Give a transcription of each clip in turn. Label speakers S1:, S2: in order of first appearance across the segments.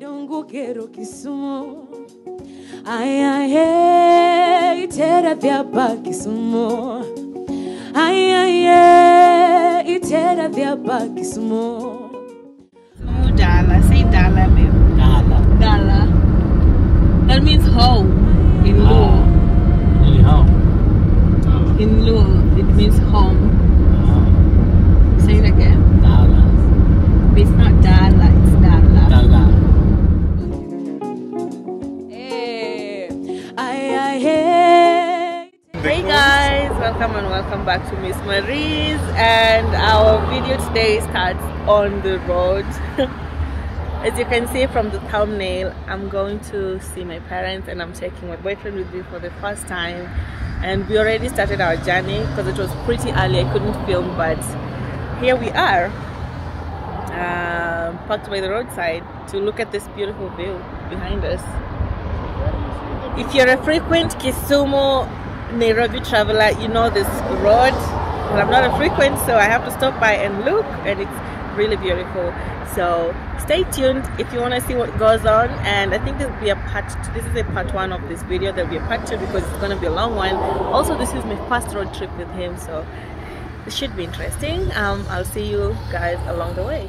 S1: Dongo quiero Kisumu. Ay, ay, ay, itera vyapa Kisumu. Ay, ay, ay, itera vyapa Kisumu.
S2: Dala. Say Dala, babe.
S3: Dala.
S2: Dala. That means home in
S3: Ah.
S2: Luo.
S3: Really home.
S2: In Luo, welcome and welcome back to Miss Mariie's and our video today starts on the road. As you can see from the thumbnail, I'm going to see my parents and I'm taking my boyfriend with me for the first time. And we already started our journey because it was pretty early. I couldn't film, but here we are, um, parked by the roadside to look at this beautiful view behind us. If you're a frequent Kisumu Nairobi traveler, you know this road. But I'm not a frequent, so I have to stop by and look, and it's really beautiful. So stay tuned if you want to see what goes on. And I think there'll be a part. Two. This is a part one of this video. There'll be a part two because it's gonna be a long one. Also, this is my first road trip with him, so this should be interesting. Um, I'll see you guys along the way.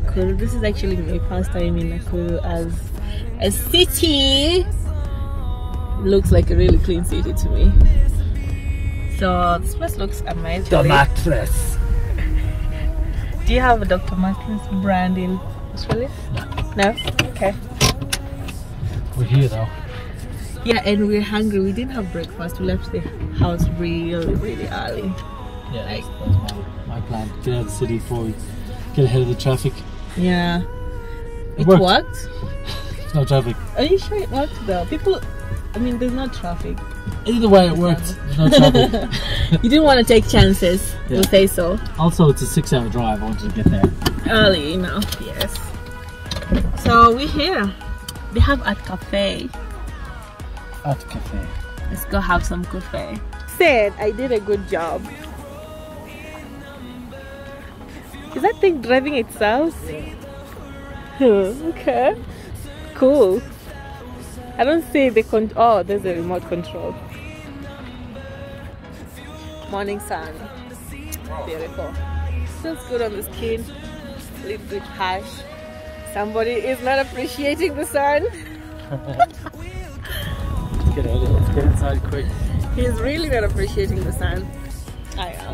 S2: Nakuru. This is actually my first time in Nakuru as a city. Looks like a really clean city to me. So this place looks amazing.
S3: The mattress.
S2: Do you have a Dr. Martens brand in Australia? No. Okay.
S3: We're here though.
S2: Yeah, and we're hungry. We didn't have breakfast. We left the house really, really early.
S3: Yeah,
S2: Like-
S3: that's, that's my, my plan. Get out of the city before we get ahead of the traffic.
S2: Yeah.
S3: It
S2: It
S3: worked.
S2: worked?
S3: There's no traffic.
S2: Are you sure it worked though? People, I mean, there's no traffic.
S3: Either way, it worked. There's no traffic.
S2: You didn't want to take chances.
S3: Yeah.
S2: We'll say so.
S3: also, it's a six-hour drive. I wanted to get there.
S2: Early enough, yes. So we're here. They have a cafe.
S3: At cafe.
S2: Let's go have some cafe. Said I did a good job. Is that thing driving itself? okay. Cool. I don't see the con. Oh, there's a remote control. Morning sun. Beautiful. Feels good on the skin. Lip good hash. Somebody is not appreciating the sun.
S3: Get out of here. Let's get inside quick.
S2: He's really not appreciating the sun. I am.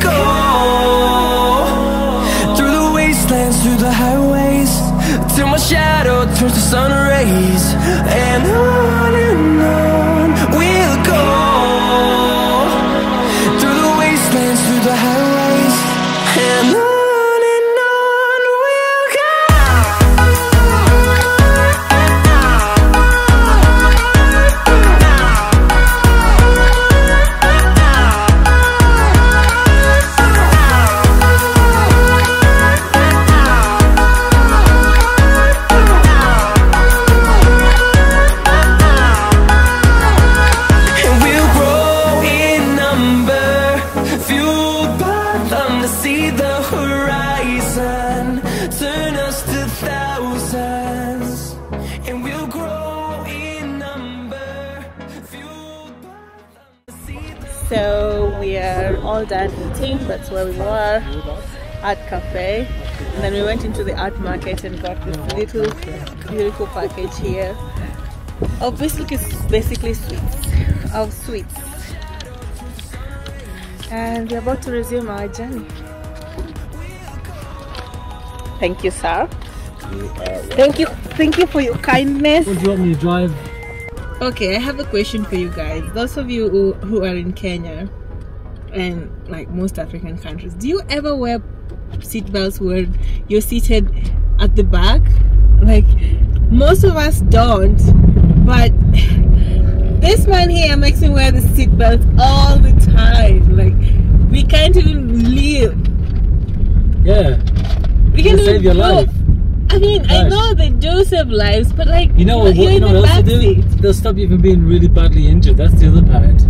S4: go through the wastelands, through the highways, till my shadow turns to sun rays. And on
S2: So we are all done eating. That's where we were at cafe. And then we went into the art market and got this little beautiful package here of basically basically sweets of sweets. And we're about to resume our journey. Thank you, sir. Thank you, thank you for your kindness.
S3: Would you want me to drive?
S2: Okay, I have a question for you guys. Those of you who, who are in Kenya and like most African countries, do you ever wear seatbelts where you're seated at the back? Like most of us don't, but this man here makes me wear the seatbelt all the time. Like we can't even leave.
S3: Yeah.
S2: We can't
S3: It'll save your life.
S2: I mean, I know they do save lives, but like
S3: You know what? you know
S2: the
S3: what else they do? They'll stop you from being really badly injured. That's the other part.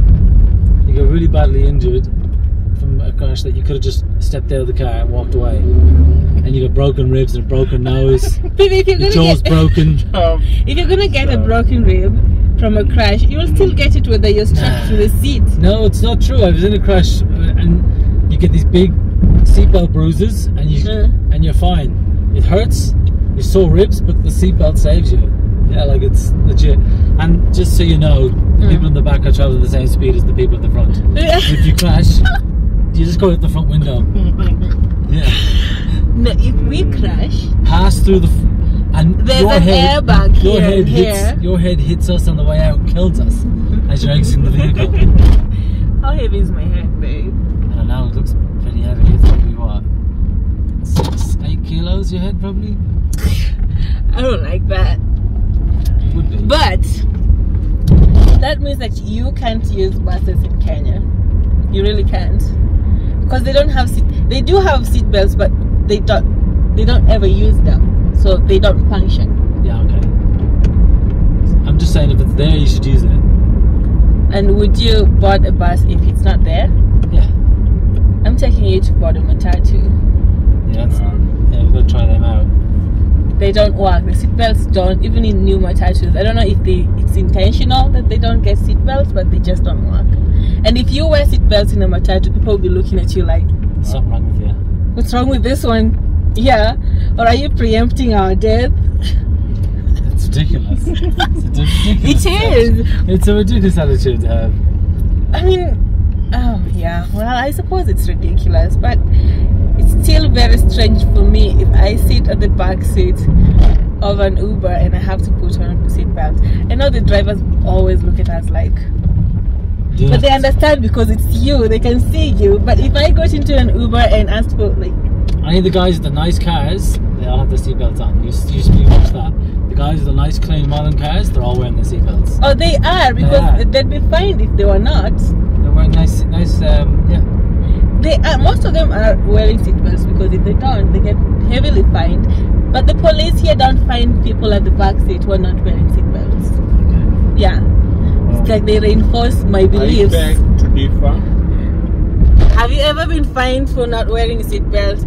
S3: You get really badly injured from a crash that you could have just stepped out of the car and walked away, and you got broken ribs and a broken nose.
S2: If you're
S3: Your jaw's
S2: get,
S3: broken.
S2: If you're gonna get a broken rib from a crash, you will still get it whether you're strapped to the seat.
S3: No, it's not true. I was in a crash, uh, and you get these big seatbelt bruises, and you and you're fine. It hurts. You sore ribs, but the seatbelt saves you. Yeah, like it's legit. And just so you know, the hmm. people in the back are traveling the same speed as the people at the front. Yeah. If you crash, you just go out the front window. Oh yeah,
S2: no, if we crash,
S3: pass through the. F- and
S2: there's
S3: your
S2: an
S3: head,
S2: airbag
S3: your
S2: here.
S3: head
S2: here.
S3: hits your head hits us on the way out, kills us as you're exiting the vehicle.
S2: How heavy is my head, babe?
S3: I don't know, it looks pretty heavy. It's probably what? Six, eight kilos you had probably?
S2: I don't like that.
S3: Would be.
S2: But that means that you can't use buses in Kenya. You really can't, because they don't have seat. They do have seat belts, but they don't. They don't ever use them, so they don't function.
S3: yeah, okay. I'm just saying if it's there you should use it.
S2: And would you board a bus if it's not there?
S3: Yeah.
S2: I'm taking you to board a matatu.
S3: Yeah, that's yeah, we've got to try them out.
S2: They don't work. The seatbelts don't. Even in new matatus, I don't know if they it's intentional that they don't get seatbelts, but they just don't work. And if you wear seatbelts in a matatu, people will be looking at you like,
S3: Something wrong with you.
S2: "What's wrong with this one?" Yeah, or are you preempting our death?
S3: It's ridiculous. it's ridiculous
S2: It is.
S3: It's a ridiculous attitude to have.
S2: I mean, oh yeah. Well, I suppose it's ridiculous, but still very strange for me if I sit at the back seat of an Uber and I have to put on the seatbelt. I know the drivers always look at us like, but they understand because it's you. They can see you. But if I got into an Uber and asked for like,
S3: I the guys with the nice cars, they all have their seatbelts on. You, you, you watch that. The guys with the nice, clean, modern cars, they're all wearing their seatbelts.
S2: oh, they are because
S3: are.
S2: they'd be fined if they were not.
S3: They're wearing nice, nice, um, yeah.
S2: They are. Most of them are wearing seatbelts because if they don't, they get heavily fined. But the police here don't find people at the back seat who are not wearing seatbelts.
S3: Okay.
S2: Yeah, it's like they reinforce my beliefs.
S5: I
S2: beliefs.
S5: beg to differ.
S2: Have you ever been fined for not wearing a seatbelt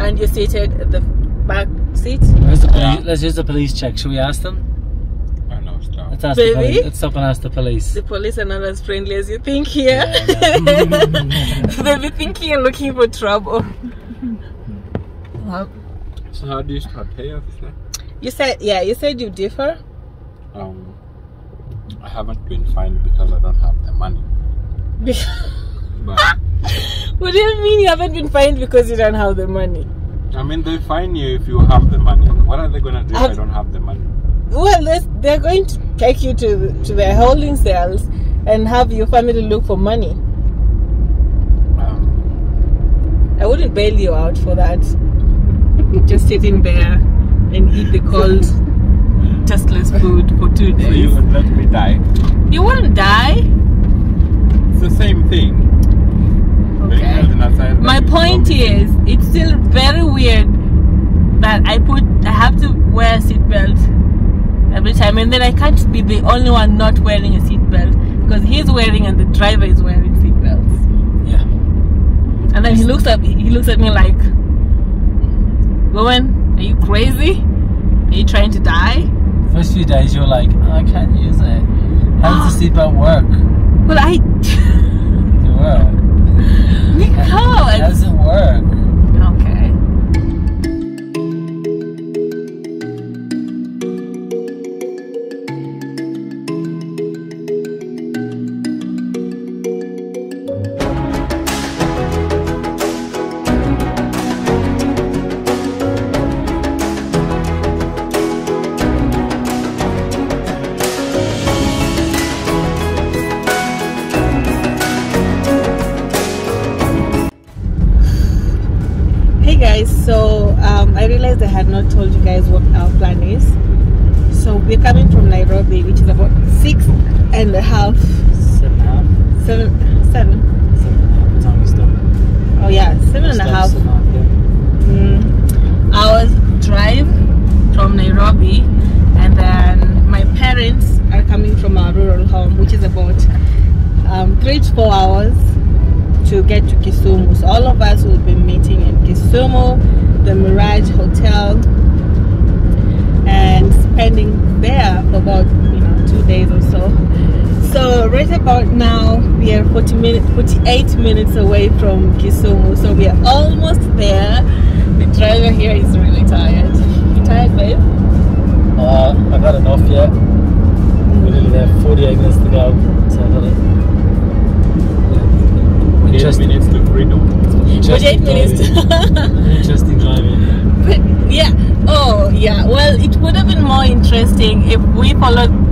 S2: and you're seated at the back seat?
S3: Where's the police?
S5: Yeah.
S3: Let's use the police check. Should we ask them?
S5: I know, stop.
S3: Let's ask the
S2: Baby?
S3: police. Let's stop and ask the police.
S2: The police are not as friendly as you think here.
S3: Yeah,
S2: They'll be thinking you're looking for trouble. Well,
S5: So how do you start pay officer?
S2: You said, yeah, you said you differ.
S5: Um, I haven't been fined because I don't have the money. But
S2: what do you mean you haven't been fined because you don't have the money?
S5: I mean, they fine you if you have the money. What are they gonna do if
S2: Have-
S5: I don't have the money?
S2: Well, they're going to take you to to their holding cells and have your family look for money.
S5: Um,
S2: I wouldn't bail you out for that. Just sitting there and eat the cold, tasteless food for two days
S5: so you
S2: days.
S5: would let me die?
S2: You wouldn't die.
S5: It's the same thing.
S2: Okay. My point is, it's still very weird that I put I have to wear a seatbelt every time, and then I can't be the only one not wearing a seatbelt because he's wearing and the driver is wearing seatbelts.
S3: yeah.
S2: And then he looks at he looks at me like, "Woman, are you crazy? Are you trying to die?"
S3: First few days, you're like, oh, I can't use it. How does the ah. seatbelt work?
S2: Well, I.
S3: How
S2: because
S3: does it work?
S2: Nairobi, which is about six and a half,
S3: Seven and a half.
S2: seven, seven.
S3: Seven and a half. What time we stop?
S2: Oh yeah, seven and a
S3: seven and a half,
S2: mm, hours drive from Nairobi, and then my parents are coming from our rural home, which is about um, three to four hours to get to Kisumu. So all of us will be meeting in Kisumu, the Mirage Hotel, and spending there for about you know two days or so. So right about now we are 40 minutes, 48 minutes away from Kisumu. So we are almost there. The driver here is really tired. You tired, babe?
S3: yeah. Uh, I've had enough yet. We're nearly there. 48 minutes to go. So I've had it.
S5: Eight
S3: Interesting.
S5: minutes to freedom.
S2: 48
S3: Interesting
S2: minutes.
S3: driving. Interesting driving.
S2: But yeah. Oh yeah. Well, it would have been more interesting if we followed, if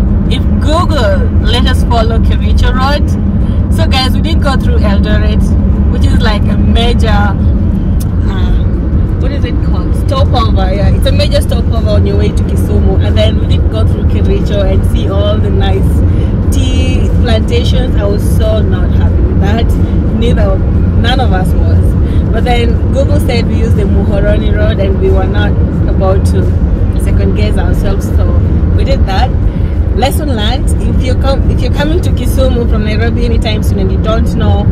S2: Google let us follow Kericho Road. So guys, we did go through Eldoret, which is like a major. Um, what is it called? Stopover. Yeah, it's a major stopover on your way to Kisumu, and then we did go through Kericho and see all the nice tea plantations. I was so not happy with that. Neither, none of us was. But then Google said we used the Muhoroni Road, and we were not about to second guess ourselves, so we did that. Lesson learned: if you come, if you're coming to Kisumu from Nairobi anytime soon and you don't know,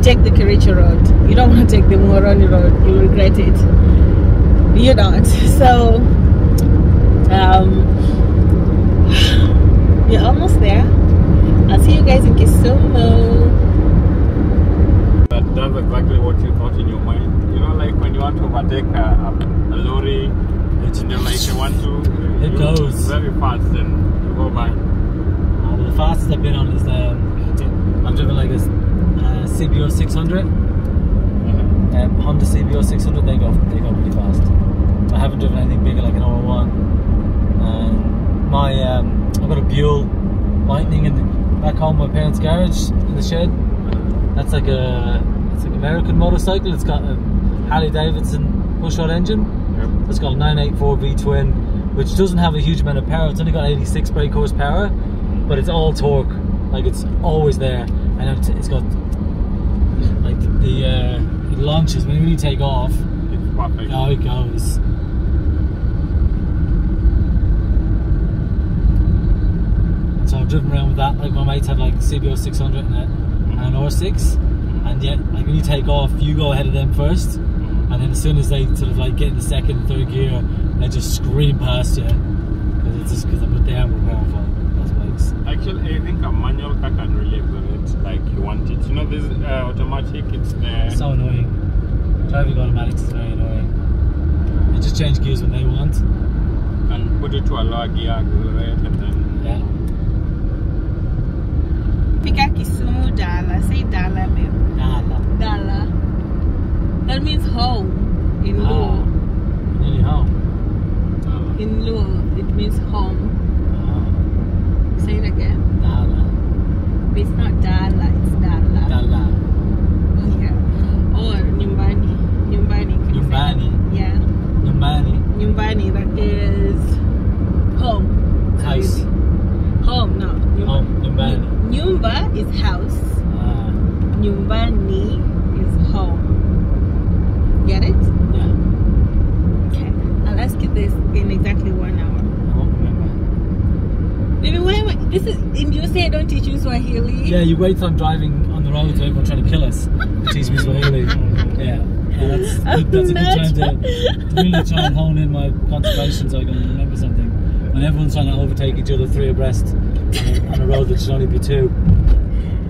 S2: take the Kericho Road. You don't want to take the Muhoroni Road; you'll regret it. You don't. So, um, we're almost there. I'll see you guys in Kisumu.
S5: That, that's exactly what you thought in your mind. You know, like when you want to overtake a, a, a lorry, and you're like, you want to.
S3: It goes.
S5: very fast and go by.
S3: Uh, the fastest I've been on is um, I've driven like a uh, CBR 600. Um, Honda CBR 600. They go they go pretty fast. I haven't driven anything bigger like an 01. Um, my um, I've got a Buell Lightning in the, back home, my parents' garage in the shed. That's like a it's like American motorcycle. It's got a Harley Davidson pushrod engine.
S5: Yep.
S3: It's got a 984 V twin, which doesn't have a huge amount of power. It's only got 86 brake horsepower, but it's all torque. Like it's always there, and it's, it's got like the uh, it launches when you take off.
S5: It's.
S3: How it goes. So I've driven around with that. Like my mates had like CBR 600 and, a, and an R6, and yet like when you take off, you go ahead of them first, and then as soon as they sort of like get in the second, third gear, they just scream past you because it's just because they are more powerful. Those bikes.
S5: Actually, I think a manual car can relate with it like you want it. You know, this uh, automatic, it's there.
S3: So annoying. Driving automatics is very annoying. They just change gears when they want.
S5: and put it to a lower gear, accelerate, and then
S3: Yeah.
S2: Pika Kisumu Dala. Say Dala, babe.
S3: Nah, nah.
S2: Dala. That means home in
S3: Ah,
S2: Luo.
S3: nearly home.
S5: uh,
S2: In Luo, it means home.
S3: Ah,
S2: Say it again.
S3: Dala.
S2: It's not Dala, it's Dala.
S3: Dala.
S2: Oh, yeah. Or Nyumbani. Nyumbani. Can you say that?
S3: Nyumbani.
S2: Yeah.
S3: Nyumbani.
S2: Nyumbani, that is home.
S3: House.
S2: Home, no. Nyumba.
S3: Home. Nyumbani.
S2: Nyumba is house.
S3: Ah,
S2: Nyumbani. Get it?
S3: yeah.
S2: Okay. I'll ask you this in exactly one hour. Maybe why am I, this is in you say I don't teach you Swahili.
S3: Yeah, you wait till I'm driving on the road to everyone trying to kill us. Teach me Swahili. Yeah. Yeah, that's, good, that's a good time to really try and hone in my concentration so I can remember something. When everyone's trying to overtake each other three abreast on a, on a road that should only be two.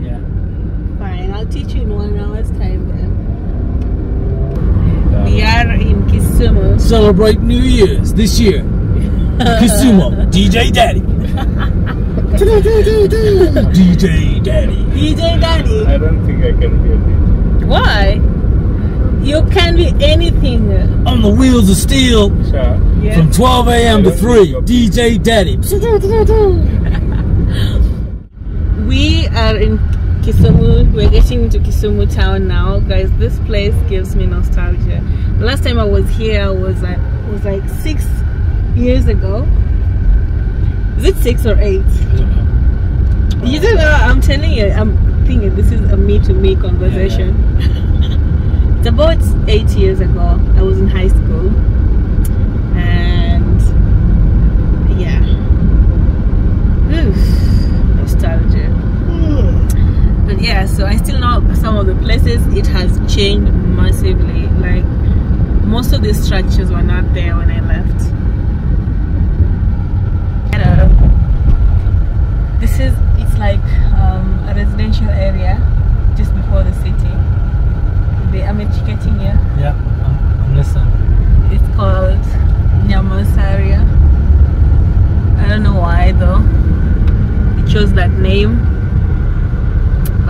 S3: Yeah.
S2: Fine, I'll teach you in one hour's time then. We are in Kisumu.
S3: Celebrate New Year's this year. Kisumu, DJ Daddy. DJ Daddy.
S2: DJ Daddy.
S5: I don't think I can get it.
S2: Why? You can be anything.
S3: On the wheels of steel
S5: Sure.
S2: Yeah.
S3: from 12 a.m. to 3. DJ Daddy.
S2: We are in Kisumu. We're getting into Kisumu town now, guys. This place gives me nostalgia. The last time I was here was like was like six years ago. Is it six or eight? You don't know. I'm telling you. I'm thinking this is a me to me conversation. it's about eight years ago. I was in high school, and yeah, Oof, nostalgia. Yeah, so I still know some of the places. It has changed massively. Like most of these structures were not there when I left. This is it's like um, a residential area just before the city. The I'm educating you.
S3: Yeah, I'm, I'm listening.
S2: It's called Nyamasaria. I don't know why though. It chose that name.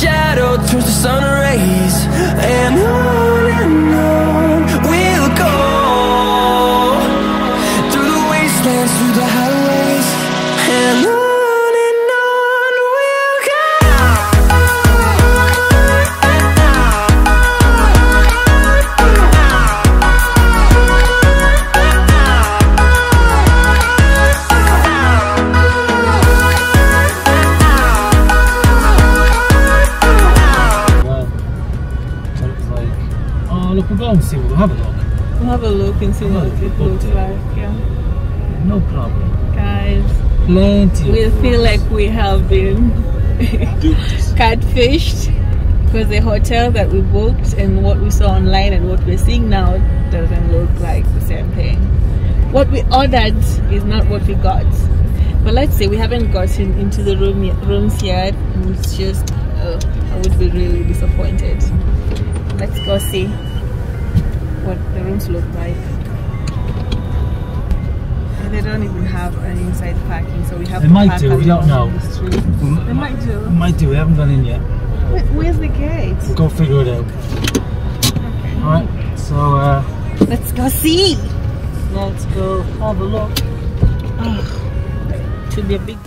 S4: shadow turns to sun rays
S3: have a look.
S2: We'll have a look and see what it looks
S3: there.
S2: like. Yeah.
S3: No problem.
S2: Guys,
S3: Plenty.
S2: We feel like we have been catfished because the hotel that we booked and what we saw online and what we're seeing now doesn't look like the same thing. What we ordered is not what we got. But let's say we haven't gotten into the room rooms yet, and it's just uh, I would be really disappointed. Let's go see what the rooms look like. And they don't even have an inside parking, so we have
S3: They
S2: to
S3: might
S2: park
S3: do, we don't know.
S2: the street. They might do.
S3: Might do. We haven't gone in yet.
S2: Where's the gate?
S3: We'll go figure it out. All right. So uh,
S2: Let's go see.
S3: let's go have a look.
S2: Should be a big.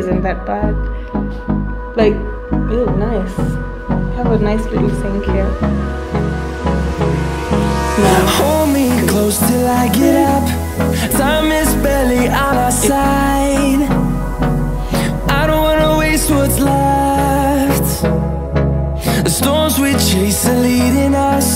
S2: isn't that bad. Like, ooh, nice. Have a nice little sink here. Now
S4: hold me close till I get up. Time is barely on our side. I don't wanna waste what's left. The storms we chase are leading
S2: us.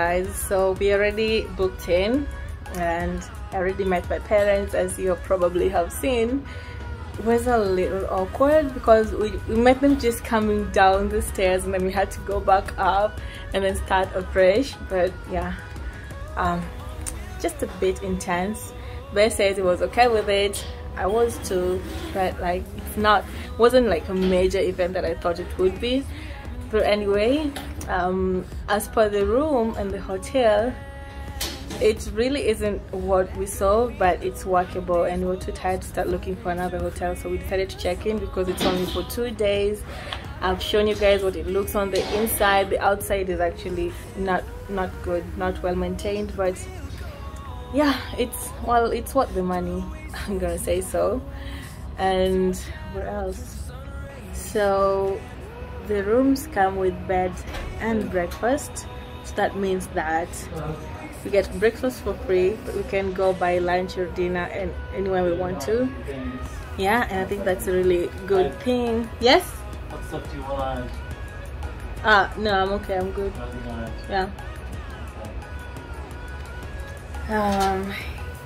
S2: Guys, so we already booked in and I already met my parents, as you probably have seen. It was a little awkward because we, we met them just coming down the stairs and then we had to go back up and then start afresh. But yeah, um, just a bit intense. Bear says it was okay with it. I was too, but like it's not wasn't like a major event that I thought it would be. But anyway, um, as per the room and the hotel, it really isn't what we saw, but it's workable, and we are too tired to start looking for another hotel, so we decided to check in because it's only for two days. I've shown you guys what it looks on the inside. The outside is actually not not good, not well maintained, but yeah, it's well, it's worth the money. I'm gonna say so. And where else? So the rooms come with bed and breakfast. So that means that we get breakfast for free but we can go buy lunch or dinner and anywhere we want to. Yeah and i think that's a really good thing. Yes?
S3: What stuff do you want
S2: ah no i'm okay i'm good. Yeah. Um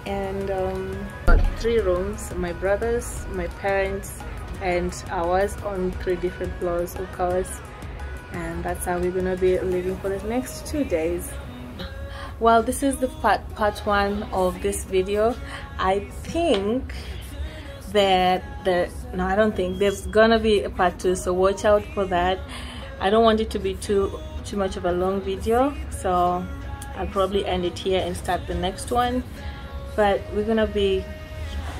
S2: and um got three rooms my brothers my parents and ours on three different floors of course and that's how we're gonna be living for the next two days. Well this is the part part one of this video. I think that the no i don't think there's gonna be a part two so watch out for that. I don't want it to be too too much of a long video so i'll probably end it here and start the next one. But we're gonna be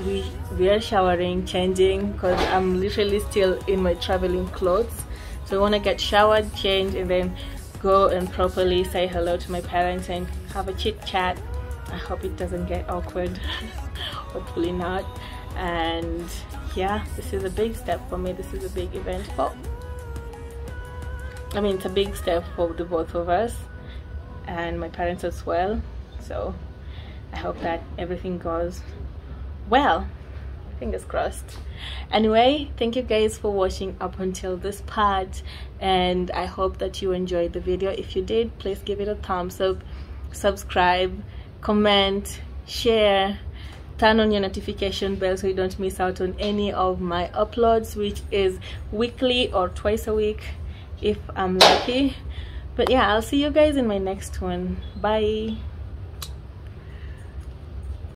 S2: we we are showering changing because i'm literally still in my traveling clothes. So i want to get showered change and then go and properly say hello to my parents and have a chit chat. I hope it doesn't get awkward. Hopefully not. And yeah this is a big step for me. This is a big event for i mean it's a big step for the both of us and my parents as well. So i hope that everything goes well fingers crossed. Anyway thank you guys for watching up until this part and i hope that you enjoyed the video. If you did please give it a thumbs up subscribe comment share turn on your notification bell so you don't miss out on any of my uploads which is weekly or twice a week if i'm lucky. But yeah i'll see you guys in my next one. Bye